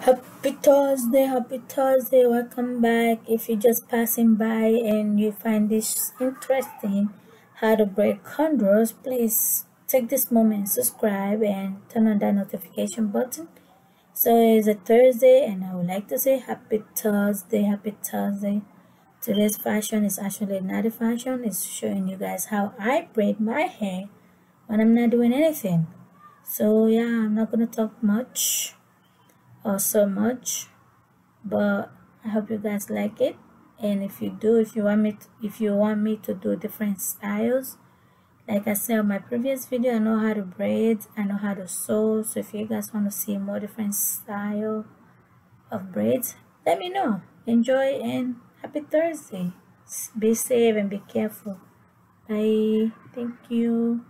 Happy Thursday, happy Thursday, welcome back. If you're just passing by and you find this interesting, how to break cornrows, please take this moment, subscribe and turn on that notification button. So it's a Thursday and I would like to say happy Thursday, happy Thursday. Today's fashion is actually not a fashion, it's showing you guys how I braid my hair when I'm not doing anything. So yeah, I'm not gonna talk much or so much but i hope you guys like it. And if you do if you want me to, if you want me to do different styles like i said in my previous video i know how to braid i know how to sew. So if you guys want to see more different style of braids let me know. Enjoy and happy thursday. Be safe and be careful. Bye. Thank you